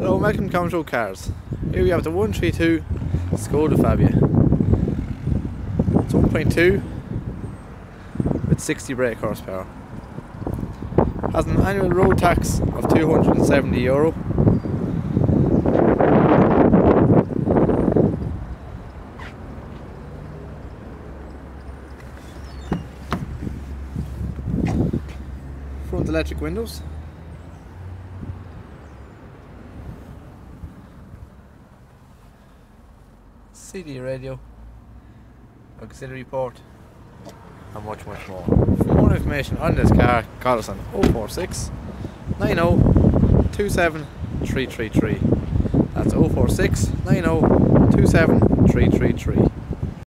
Hello, welcome to Show Cars. Here we have the 132 Skoda Fabia. It's 1.2 with 60 brake horsepower. Has an annual road tax of 270 euro. Front electric windows. CD radio, auxiliary port, and much, much more. For more information on this car, call us on 046 90 27 333. That's 046 90 27 333.